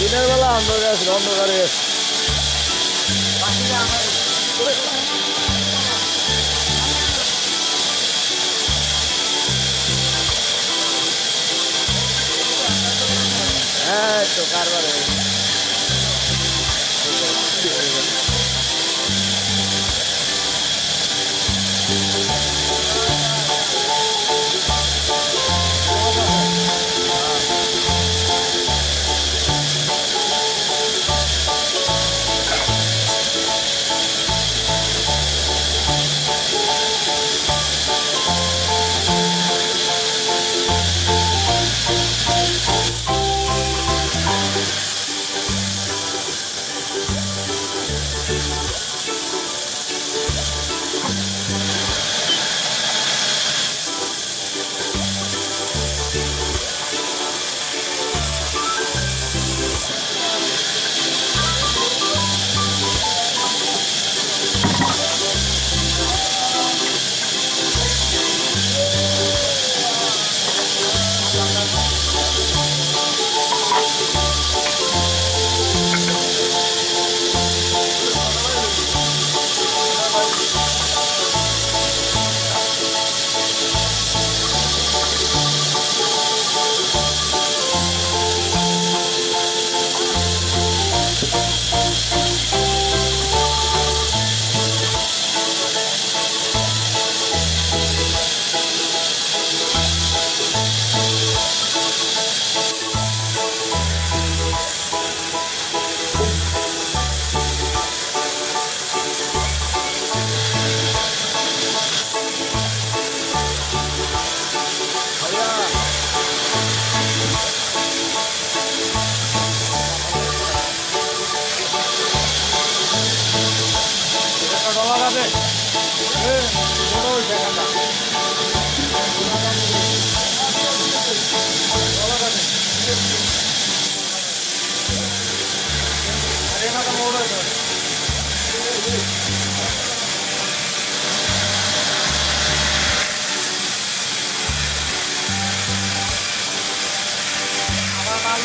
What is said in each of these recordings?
দিনের বেলা অন্ধকার আছে অন্ধকারে হ্যাঁ তো কারবার হয়ে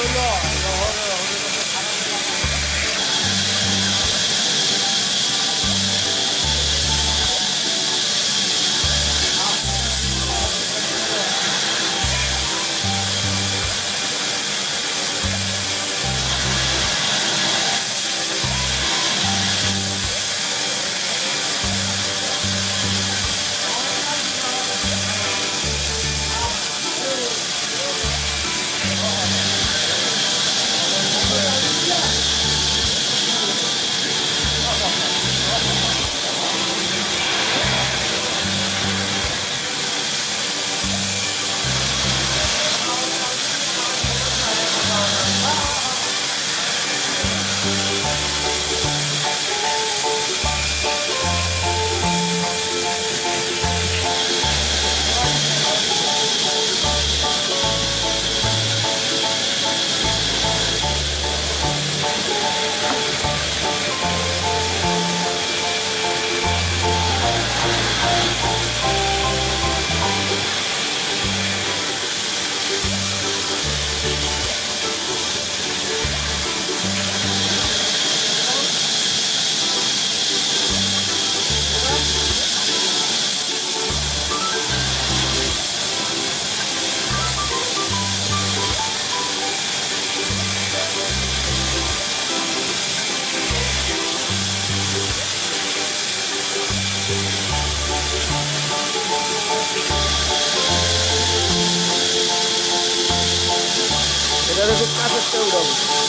Hallelujah. Teraz jest każdy z tyłu